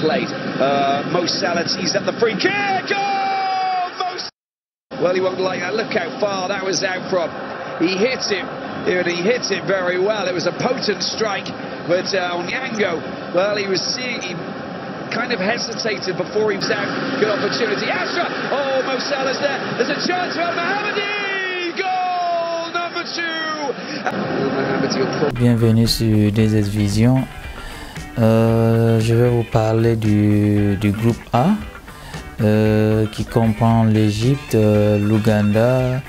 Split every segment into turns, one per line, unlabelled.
played. Uh, Mo Salah tees up the free kick. Oh, well, he won't like that. Look how far that was out from. He hit it, he hit it very well. It was a potent strike, but uh, Onyango, well, he was seeing, he kind of hesitated before he was out. Good opportunity. Astra! oh, Mo Salah's there. There's a chance for Mohamedi. Goal number two.
Bienvenue sur DZ Vision. Euh, je vais vous parler du, groupe A euh, qui comprend l'Égypte, euh, l'Ouganda,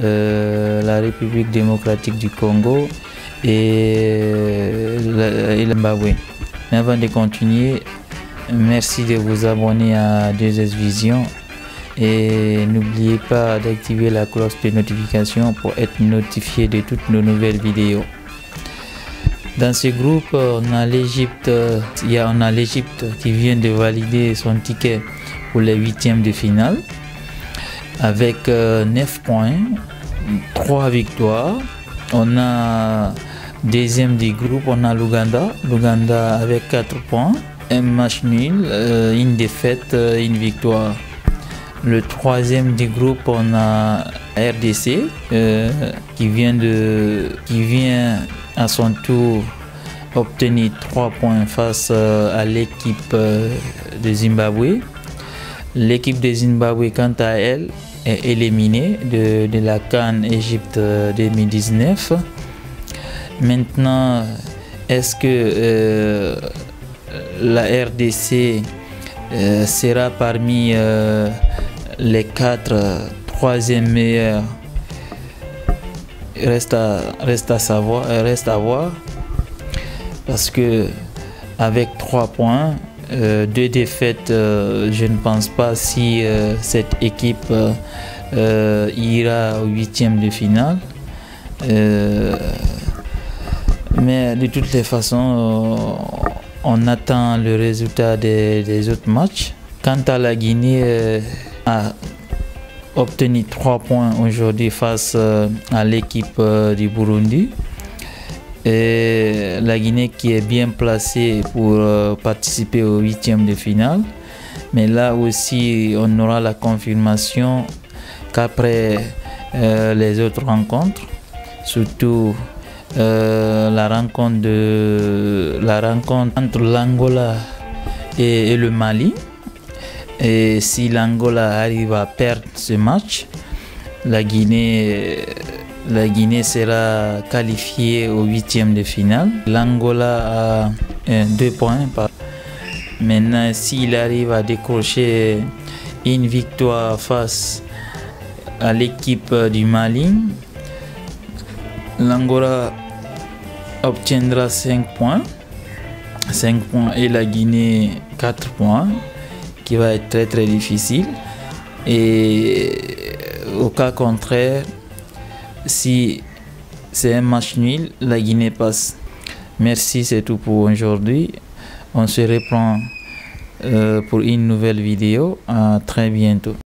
la République démocratique du Congo et, le-. Mais avant de continuer, merci de vous abonner à 2S Vision et n'oubliez pas d'activer la cloche de notification pour être notifié de toutes nos nouvelles vidéos. Dans ce groupe, on a l'Égypte, euh, on a l'Égypte qui vient de valider son ticket pour les huitièmes de finale avec 9 points, 3 victoires. On a deuxième du groupe, on a l'Ouganda, l'Ouganda avec 4 points, un match nul, euh, une défaite, euh, une victoire. Le troisième du groupe, on a RDC euh, qui vient de, qui vient à son tour obtenir 3 points face euh, à l'équipe euh, de Zimbabwe. L'équipe de Zimbabwe, quant à elle, est éliminée de, la Cannes Égypte euh, 2019. Maintenant, est-ce que euh, la RDC euh, sera parmi euh, les quatre euh, troisième meilleurs reste à, reste à savoir, reste à voir parce que avec trois points, euh, deux défaites, euh, je ne pense pas si euh, cette équipe ira au huitième de finale. Mais de toutes les façons, on attend le résultat des, des autres matchs. Quant à la Guinée, euh, a obtenu 3 points aujourd'hui face euh, à l'équipe euh, du Burundi. Et la Guinée qui est bien placée pour euh, participer au huitième de finale. Mais là aussi, on aura la confirmation qu'après les autres rencontres, surtout la rencontre de la rencontre entre l'Angola et le Mali. Et si l'Angola arrive à perdre ce match, la Guinée, la Guinée sera qualifiée au huitième de finale. L'Angola a deux points. Maintenant, s'il arrive à décrocher une victoire face à l'équipe du Mali, l'Angola obtiendra 5 points. 5 points et la Guinée 4 points, qui va être très très difficile. Et au cas contraire, si c'est un match nul, la Guinée passe. Merci, c'est tout pour aujourd'hui. On se reprend euh, pour une nouvelle vidéo. À très bientôt.